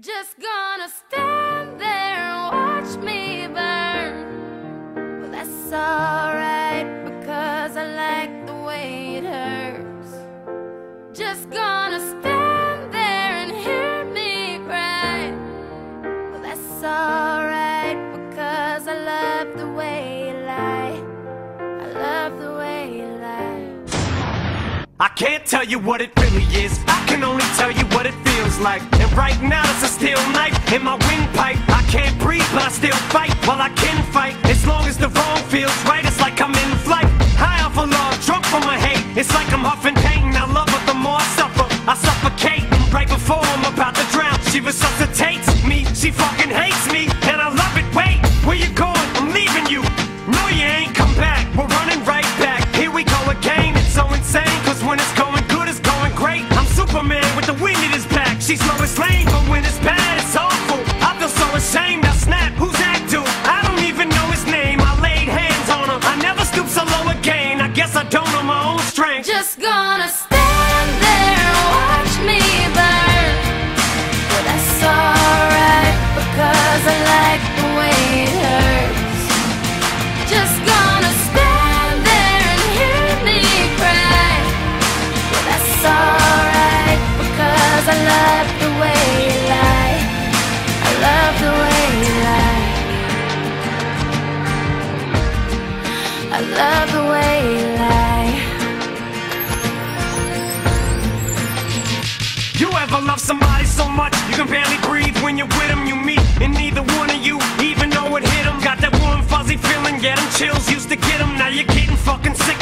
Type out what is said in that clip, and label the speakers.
Speaker 1: Just gonna stay. I
Speaker 2: can't tell you what it really is. I can only tell you what it feels like. And right now it's a steel knife in my windpipe. I can't breathe but I still fight. While I can fight As long as the wrong feels right. with the wind in his back. She's Lois Lane,
Speaker 1: love
Speaker 2: somebody so much you can barely breathe when you're with them. You meet and neither one of you even know it hit them. Got that warm fuzzy feeling, get them chills, used to get them. Now you're getting fucking sick.